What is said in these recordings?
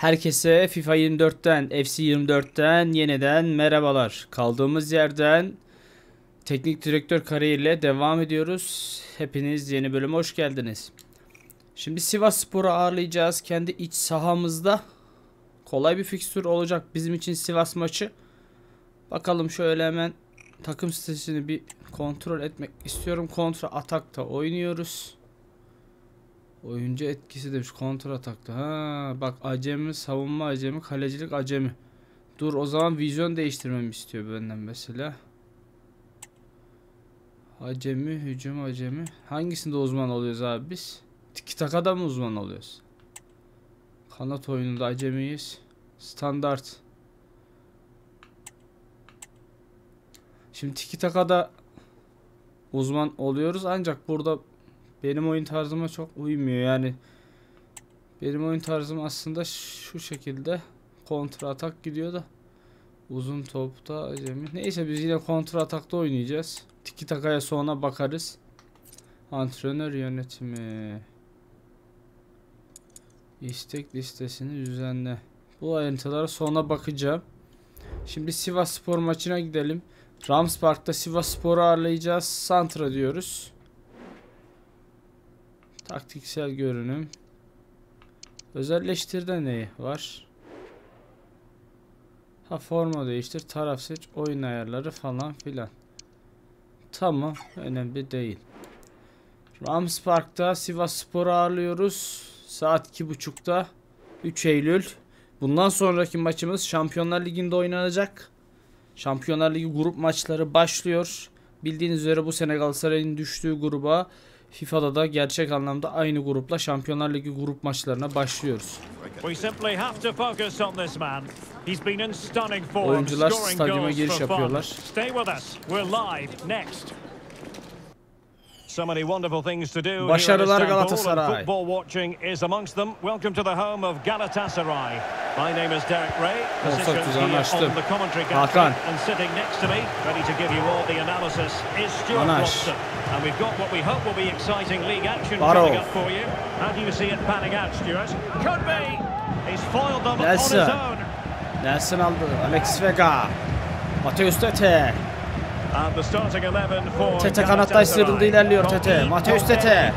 Herkese FIFA 24'ten, FC 24'ten yeniden merhabalar. Kaldığımız yerden teknik direktör kariyeriyle devam ediyoruz. Hepiniz yeni bölüme hoş geldiniz. Şimdi Sivas Spor'u ağırlayacağız kendi iç sahamızda. Kolay bir fikstür olacak bizim için Sivas maçı. Bakalım şöyle hemen takım sitesini bir kontrol etmek istiyorum. Kontra atakta oynuyoruz. Oyuncu etkisi demiş kontra atakta. Ha bak acemi, savunma acemi, kalecilik acemi. Dur o zaman vizyon değiştirmemi istiyor benden mesela. Acemi, hücum acemi. Hangisinde uzman oluyoruz abi biz? Tiki takada mı uzman oluyoruz? Kanat oyununda acemiyiz. Standart. Şimdi tiki takada uzman oluyoruz ancak burada benim oyun tarzıma çok uymuyor yani. Benim oyun tarzım aslında şu şekilde kontra atak gidiyor da uzun topta acemi. Neyse biz yine kontra atakta oynayacağız. Tiki takaya sonra bakarız. Antrenör yönetimi. İstek listesini düzenle. Bu ayrıntılara sonra bakacağım. Şimdi Sivas Spor maçına gidelim. Rams Park'ta Sivas Spor'u ağırlayacağız. Santra diyoruz. Taktiksel görünüm. Özelleştirde neyi var? Ha forma değiştir, taraf seç, oyun ayarları falan filan. Tamam, önemli değil. Rams Park'ta Sivas Spor'u ağırlıyoruz. Saat 2.30'da 3 Eylül. Bundan sonraki maçımız Şampiyonlar Ligi'nde oynanacak. Şampiyonlar Ligi grup maçları başlıyor. Bildiğiniz üzere bu sene Galatasaray'ın düştüğü gruba FIFA'da da gerçek anlamda aynı grupla Şampiyonlar Ligi grup maçlarına başlıyoruz. Oyuncular stadyuma giriş yapıyorlar. So many wonderful things to do Başarılar here in Istanbul, Galatasaray. football watching is amongst them. Welcome to the home of Galatasaray. My name is Derek Ray. Oh, Offside Positioned tuzağını here açtım. on the commentary. Ah, Hakan. And sitting next to me, ready to give you all the analysis, is Stuart. Robson. And we've got what we hope will be exciting league action Barov. coming up for you. How do you see it panning out, Stuart? Could be. He's foiled them on his Nelson. own. Nelson aldı. Alex Vega. Mateus Tete. Tete Galatasaray. sıyrıldı, ilerliyor Tete. Mateus Tete.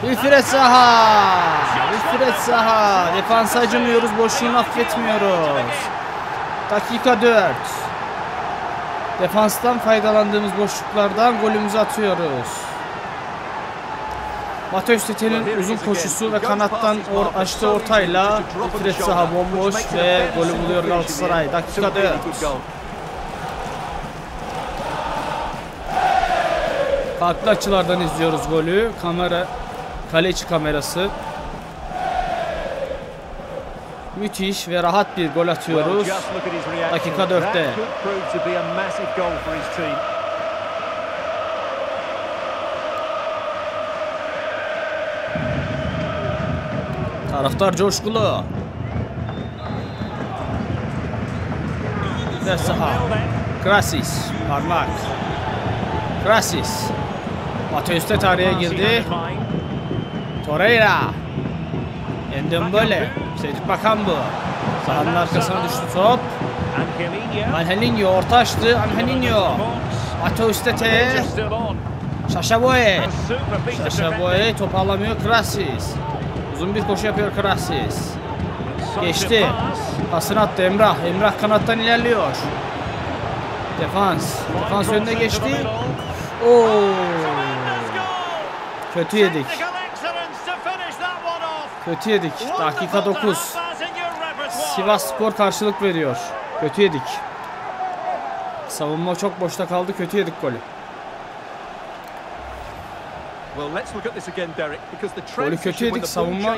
Wilfred Zaha. Wilfred Zaha. Defansa acımıyoruz. Boşluğunu affetmiyoruz. Dakika 4. Defanstan faydalandığımız boşluklardan golümüzü atıyoruz. Mateus Tete'nin uzun koşusu ve kanattan or açtığı ortayla Wilfred Zaha bomboş ve golü buluyor Galatasaray. Dakika 4. Farklı açılardan izliyoruz golü. Kamera, kaleci kamerası. Müthiş ve rahat bir gol atıyoruz. Dakika dörtte. Taraftar coşkulu. Ve saha. Krasis. Parmak. Krasis. Tete araya girdi. Torreira. Endembele. Cedric Bakambu. Sahanın arkasına düştü top. Angelinho orta açtı. Angelinho. Mateus Tete. Sasha Boye. Sasha Boye topu alamıyor. Krasis. Uzun bir koşu yapıyor Krasis. Geçti. Pasını attı Emrah. Emrah kanattan ilerliyor. Defans. Defans önüne geçti. Oo. Kötü yedik. Kötü yedik. Dakika 9. Sivas Spor karşılık veriyor. Kötü yedik. Savunma çok boşta kaldı. Kötü yedik golü. Golü kötü yedik savunma.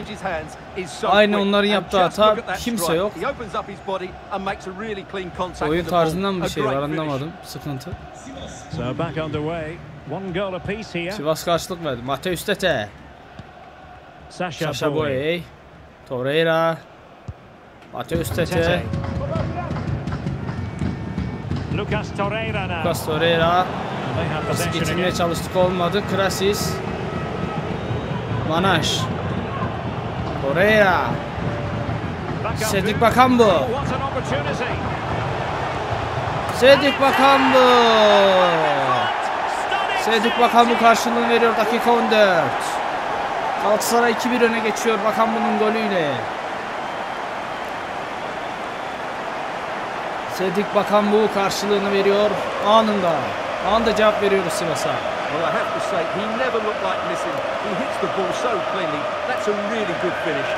Aynı onların yaptığı hata. Kimse yok. Oyun tarzından bir şey var anlamadım. Sıkıntı. So back underway. One goal apiece here. Sivas karşılık verdi. Mateus Tete. Sasha, Sasha Boye. Torreira. Mateus Tete. Tete. Lucas Torreira now. Lucas Torreira. Possession getirmeye çalıştık olmadı. Krasis. Manaş. Torreira. Sedik Bakan bu. Sedik Bakan bu. Sedik. Bakan bu karşılığını veriyor dakika 14. Galatasaray 2-1 öne geçiyor Bakan bunun golüyle. Sedik Bakan bu karşılığını veriyor anında. Anında cevap veriyoruz Sivas'a. Well, I have to say, he never looked like missing. He hits the ball so cleanly. That's a really good finish.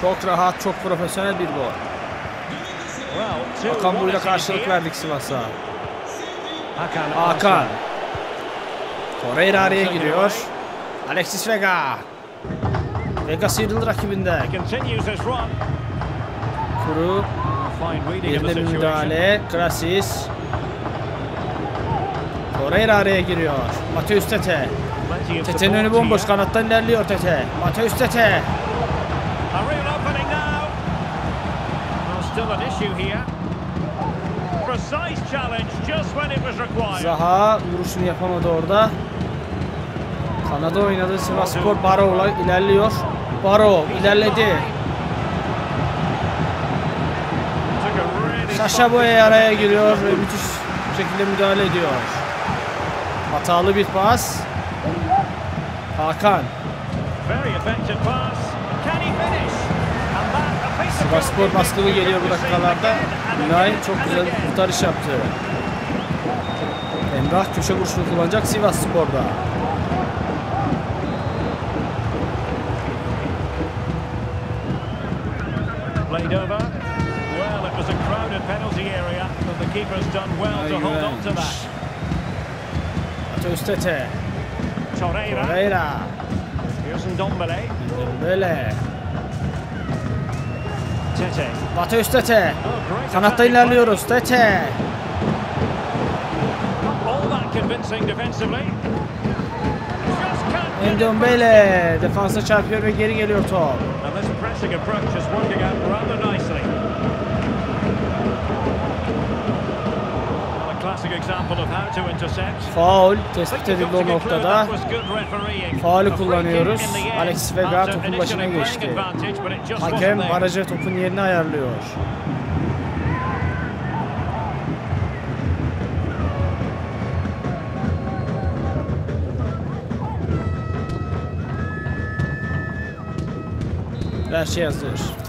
Çok rahat, çok profesyonel bir gol. Well, Hakan buyla karşılık verdik Sivas'a. Hakan Hakan. Torreira araya giriyor. Alexis Vega. Vega sıyrıldı run. Kuru Fine reading of the yerine bir situation. müdahale. Krasis. Torreira araya giriyor. Mateus Tete. Tete'nin önü bomboş. Kanattan ilerliyor Tete. Mateus Tete. Zaha vuruşunu yapamadı orada. Kanada oynadı. Sivasspor Baro'la ilerliyor. Baro ilerledi. Took a really Sasha strong Boye araya giriyor ve müthiş şekilde müdahale ediyor. Hatalı bir pas. Hakan. Sivasspor baskılı geliyor bu dakikalarda. Günay çok güzel kurtarış yaptı. Emrah köşe vuruşunu kullanacak Sivasspor'da. Played over. Well, it was a crowded penalty area, but the keeper's done well to hold on to that. Mateus Tete. Torreira. Torreira. Here's Ndombele. Böyle. Tete. Mateus Tete. Oh, Kanatta ilerliyoruz. Tete. Endombele. Defansa çarpıyor ve geri geliyor top. And this pressing approach is working out rather nicely. Well, a classic example of how to intercept. Faul tespit edildi o noktada. Faulü kullanıyoruz. Alexis Vega topun başına geçti. Hakem baraja topun yerini ayarlıyor. Her şey hazır.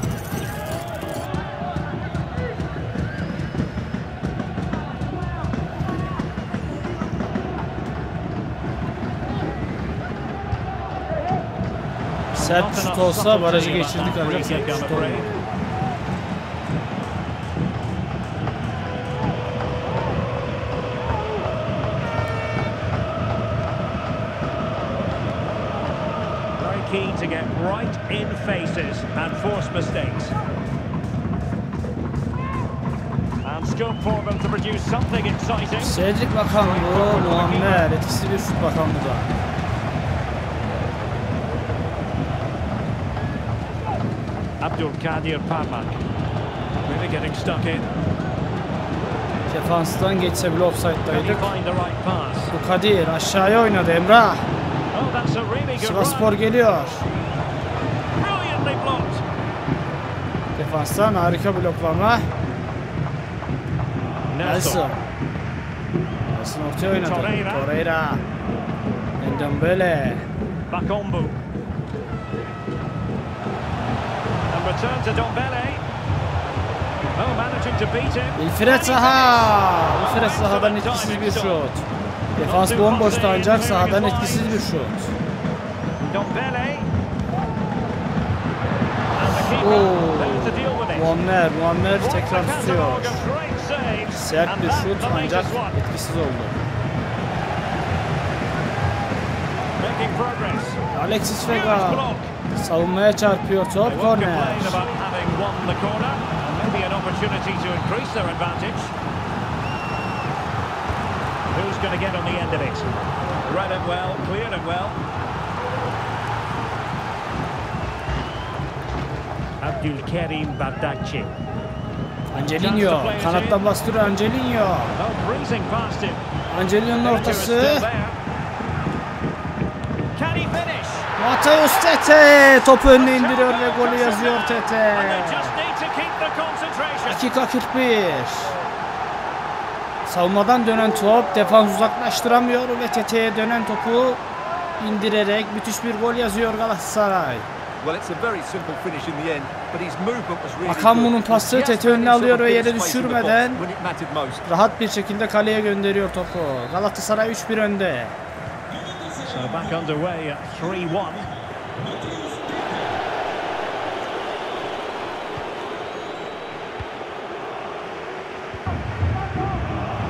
Sert şut olsa barajı geçirdik ancak sert bir kick, I'm şut olmadı. Keen to get right in faces and force mistakes. And scope for them to produce something exciting. Cedric Bakan bu, Muammer. Etkisiz bir şut Bakan bu da. Abdul Kadir Parmak. Really getting stuck in. Defanstan geçse bile offside'daydık. Bu Kadir aşağıya oynadı Emrah. Oh, run. geliyor. Defanstan harika bloklama. Nelson. Nelson. Ortaya oynadı. Torreira. Torreira. Ndombele. Bakombu. And return to Dombele. Oh, managing to beat him. İlfred Zaha. İlfred Zaha'dan etkisiz bir şut. Defans bomboştu ancak sahadan etkisiz bir şut. Oo. Muammer. Muammer tekrar tutuyor. Sert bir şut ancak etkisiz oldu. Alexis Vega. Savunmaya çarpıyor top korner. Who's going to get on the end of it? Read it well, cleared it well. Abdulkarim Bardakci. Angelino kanattan bastırıyor Angelino. Angelino'nun ortası. Mateus Tete topu önüne indiriyor ve golü yazıyor Tete. Dakika 41. Savunmadan dönen top defans uzaklaştıramıyor ve Tete'ye dönen topu indirerek müthiş bir gol yazıyor Galatasaray. Well, it's a very simple finish in the end, but his movement was really Hakan good. bunun pası Tete önüne alıyor ve yere düşürmeden rahat bir şekilde kaleye gönderiyor topu. Galatasaray 3-1 önde. So back underway at 3-1.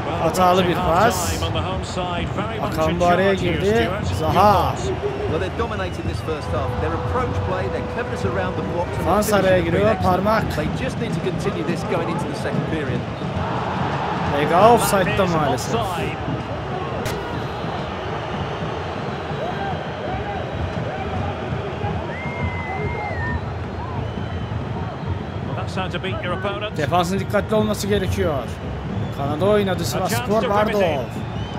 Well, Hatalı bir approaching pas. half-time on the home side, very much Hakan in bu araya charge here, girdi. Stuart. Your Zaha. thoughts? Well, they're dominating this first half. Their approach play, their cleverness around the box, and their Defans finishing araya has been giriyor, excellent. parmak. They just need to continue this going into the second period. Vega That offside'da is maalesef. offside. Well, that's how to beat your opponent. Defansın dikkatli olması gerekiyor. Kanada oynadı Sivasspor Bardov.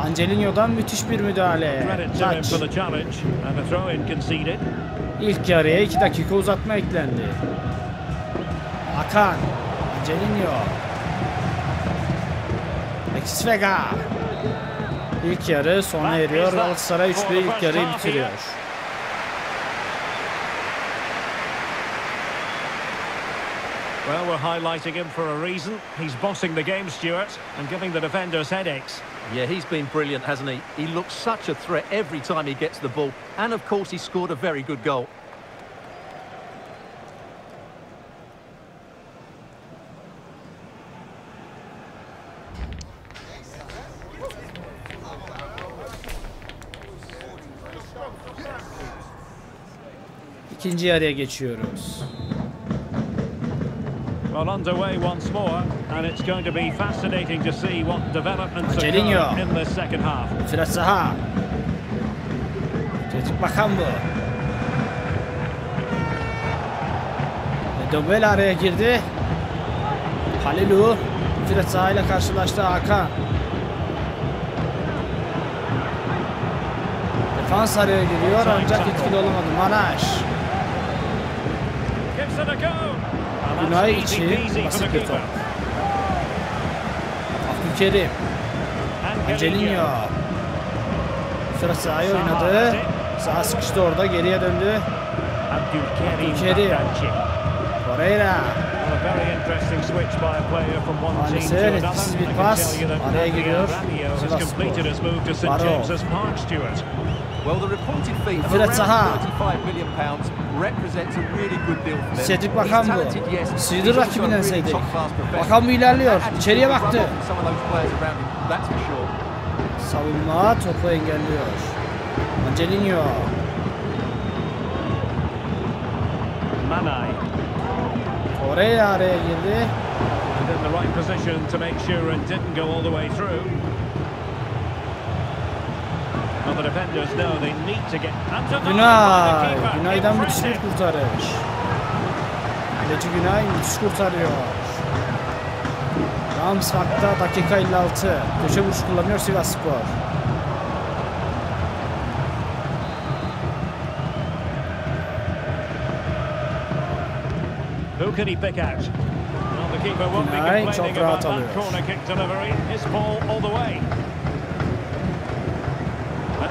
Angelinho'dan müthiş bir müdahale. Taç. for the challenge and the throw-in conceded. İlk yarıya 2 dakika uzatma eklendi. Hakan. Angelinho. Alexis Vega. İlk yarı sona eriyor. Galatasaray 3-1 ilk yarıyı bitiriyor. Well, we're highlighting him for a reason. He's bossing the game, Stuart, and giving the defenders headaches. Yeah, he's been brilliant, hasn't he? He looks such a threat every time he gets the ball. And, of course, he scored a very good goal. İkinci yarıya geçiyoruz. Well, underway once more, and it's going to be fascinating to see what developments occur in the second half. Fırat Saha. Çocuk bakan bu. Ve Dobel araya girdi. Halilu. Fırat Saha ile karşılaştı Hakan. Defans araya giriyor ancak etkili olamadı. Manaş. Gives it a go. Günay için basit bir top. Abdülkerim. Angelinho. Fırat Saha'ya oynadı. Sağa sıkıştı orada. Geriye döndü. Abdülkerim Abdülkerim. Bardakçı. Torreira. Well, a very interesting switch by a player from one team Maalesef etkisiz bir pas. Araya giriyor. Rabiot has Sivasspor. Completed his move to St Barrow. James's Park, Stuart. Well, the reported fee of Fırat around Saha. 35 million pounds represents a really good deal for them. Cedric Bakan bu. a rakibinden really Cedric. Bakan bu ilerliyor. İçeriye baktı. Savunma topu engelliyor. Angelinho. Manay. Torreira araya girdi. And in the right position to make sure it didn't go all the way through. Well, the defenders know they need to get... And to Günay. Günay'dan müthiş bir kurtarış. Kaleci Günay müthiş kurtarıyor. Ramsbach'ta dakika 56. Köşe vuruş kullanıyor Sivasspor. Who can he pick out? Well, the keeper won't be complaining about that corner kick delivery. His ball all the way.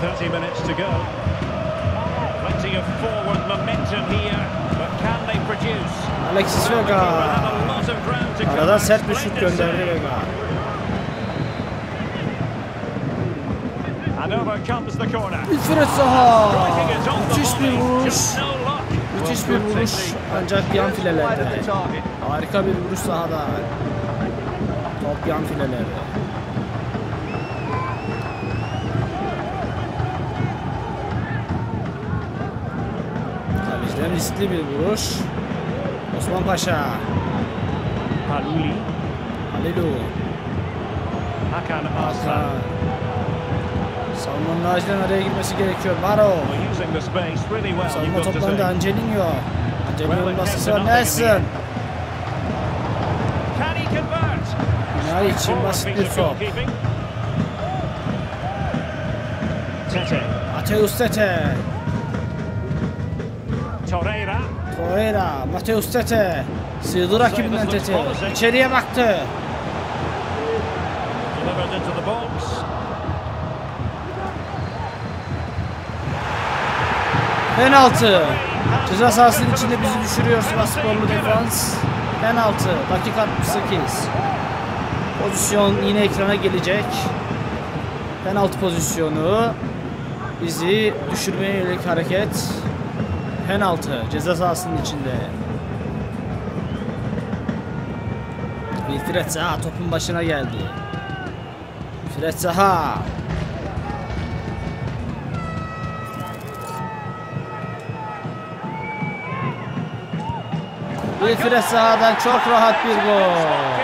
have 30 minutes to go. Plenty of forward momentum here, but can they produce? Alexis Vega. had a lot of ground to cover. Arada sert bir şut gönderdi. Vega. And over comes the corner. Fred Zaha. Müthiş bir vuruş. Müthiş bir vuruş. Ancak yan filelerde. Harika bir vuruş sahada. Top yan filelerde. Riskli bir vuruş. Osman Paşa. Paluli. Halilu. Hakan. Arslan. Savunmanın acilen araya girmesi gerekiyor. Well, Savunma toplandı. Angelino. Angelino'nun baskısı var. Nelson. Nihal için basit bir top. goalkeeping. Tete. Torreira. Torreira. Mateus Tete. Sığdı rakibinden Tete. İçeriye baktı. Penaltı. Ceza sahasının içinde bizi düşürüyor Sivassporlu defans. Penaltı. Dakika 68. Pozisyon yine ekrana gelecek. Penaltı pozisyonu. Bizi düşürmeye yönelik hareket. Penaltı. Ceza sahasının içinde. Wilfred Zaha topun başına geldi. Wilfred Zaha. Wilfred Zaha'dan çok rahat bir gol.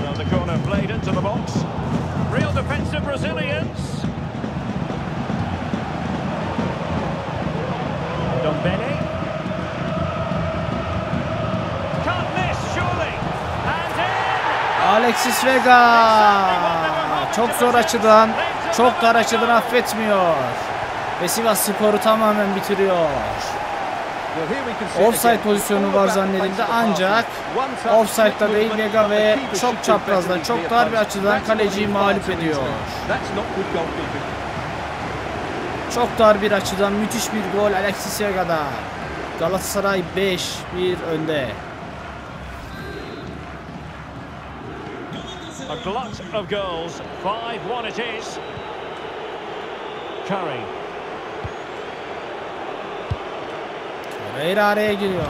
So the corner played into the box. Real defensive Brazilians. Dombele. Can't miss, surely. And in. Alexis Vega. Çok zor açıdan, çok dar açıdan affetmiyor. Ve Sivas Spor'u tamamen bitiriyor. Offside pozisyonu var zannedildi ancak offside'da değil Vega ve çok çaprazdan, çok dar bir açıdan kaleciyi mağlup ediyor. Çok dar bir açıdan müthiş bir gol Alexis Vega'da. Galatasaray 5-1 önde. A glut of goals. 5-1 it is. Curry. Torreira araya giriyor.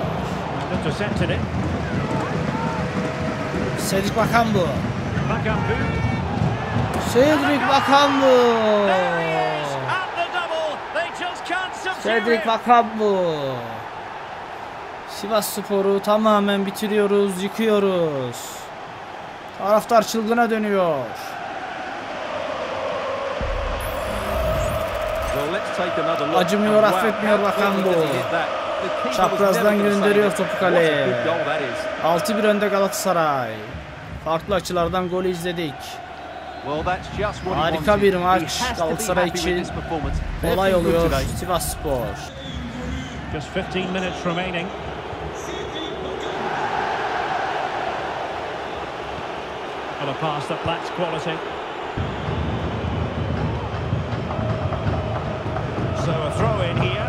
Cedric Bakambu. Bakambu. Cedric Bakambu. Cedric. Bakambu. Sivas Spor'u tamamen bitiriyoruz, yıkıyoruz. Taraftar çılgına dönüyor. Acımıyor, affetmiyor was Çaprazdan gönderiyor topu kaleye. good goal that is. 6-1 önde Galatasaray. Farklı açılardan golü izledik. Harika bir maç Galatasaray için. this performance. They're Olay feeling good oluyor. Sivas Spor. Just 15 minutes remaining. And a pass that lacks quality. So a throw in here.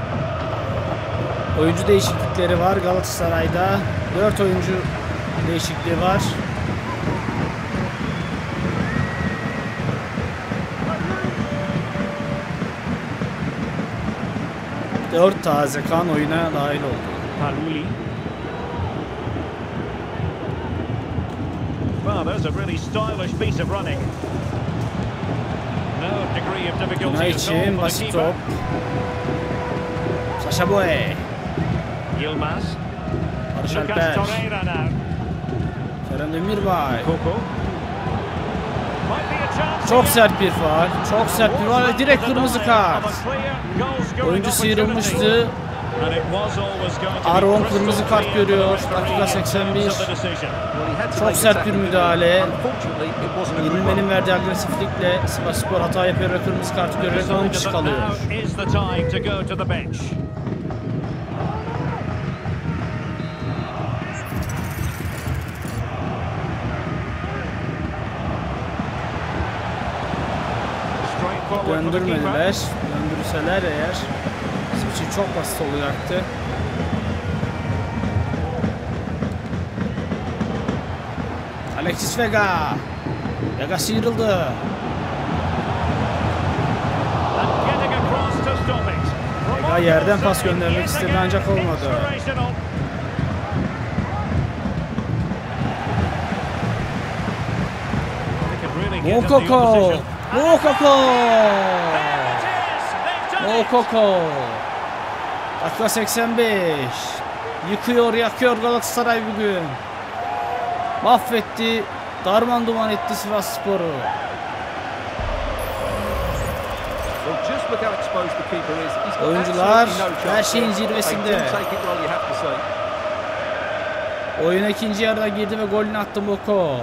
Oyuncu değişiklikleri var Galatasaray'da. 4 oyuncu değişikliği var. Dört taze kan oyuna dahil oldu. Paluli. There's a really stylish piece of running. No degree of difficulty Günay için basit top. Sasha Boye. Yilmaz. Barış Alper. Kerem Demirbay. Koko. Çok sert bir faal. Çok sert bir faal direkt kırmızı kart. Oyuncu sıyrılmıştı. Aron kırmızı kart görüyor. Dakika 81. Çok sert bir müdahale. Yenilmenin verdiği agresiflikle Sivasspor hata yapıyor ve kırmızı kartı görerek 10 kişi kalıyor. Döndürmediler. Döndürseler eğer çok basit olacaktı. Alexis Vega. Vega sıyrıldı. Vega yerden pas göndermek istedi ancak olmadı. Mokoko. Mokoko. Mokoko. Dakika 85. Yıkıyor, yakıyor Galatasaray bugün. Mahvetti, darman duman etti Sivas Sporu. Oyuncular her şeyin zirvesinde. Oyuna ikinci yarıda girdi ve golünü attı Moko.